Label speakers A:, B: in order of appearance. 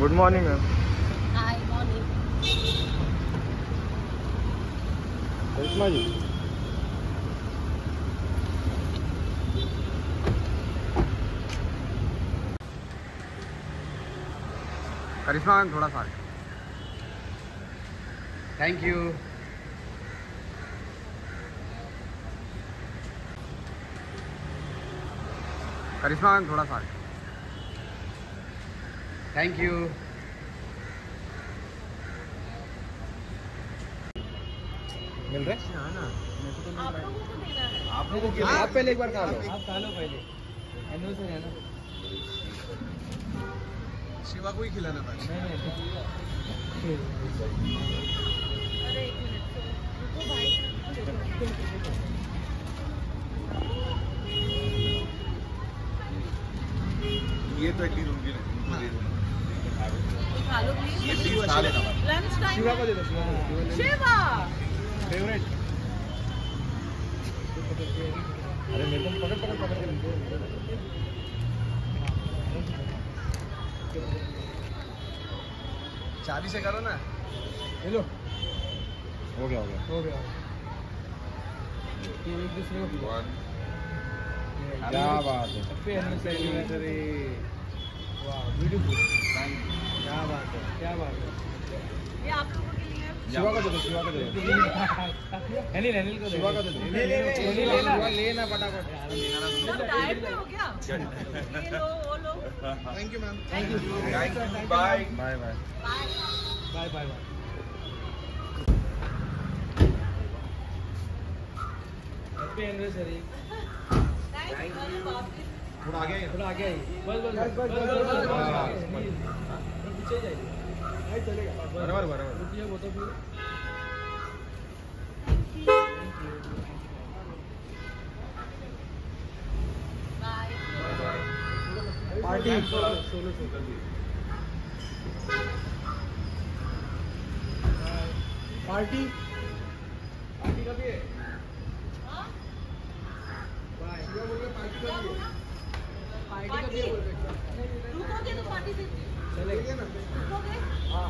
A: Good morning ma'am Karishma ji Karishma थोड़ा सा thank you Karishma ma'am थोड़ा सा थैंक यू
B: मिल रहा है?
C: आप लोगों को
B: आप लोगों को आप पहले एक बार खा लो।
D: आप खा लो पहले। है ना
B: शिवा को ही खिलाना था।
D: नहीं नहीं
C: अरे एक मिनट तो रुको भाई।
B: ये तो एटलीस्ट उनकी उनको दे
C: लो
B: ये
C: प्लीज़
B: खा लेना
C: लंच टाइम
D: शिवा को दे दो शिवा दे दो।
B: फेवरेट अरे मेरे को पकड़ पकड़ पकड़। के चाबी से करो ना।
D: ले लो।
B: हो गया हो गया।
D: हो गया ये एक दूसरे को।
B: क्या बात है।
D: वाह क्या बात है क्या बात है।
C: ये आप लोगों के लिए?
B: शिवा को दे दो शिवा को दे दो।
D: अनिल अनिल को दे
B: शिवा को दे दो।
D: ले ले लेना
B: फटाफट।
C: सब डाइट में हो गया? ये लो वो लो।
B: Thank you ma'am
D: thank you
B: bye bye bye
C: bye
D: bye bye happy anniversary
B: थोड़ा आगे
D: थोड़ा आगे बस बस बस बस बस बस
B: बस,
D: बस। पीछे जाइए। चलेगा।
B: बराबर बराबर।
D: रुकिए वो तो party solo solo party. Party कभी है? रुकोगे तो पार्टी से। रुकोगे? हाँ।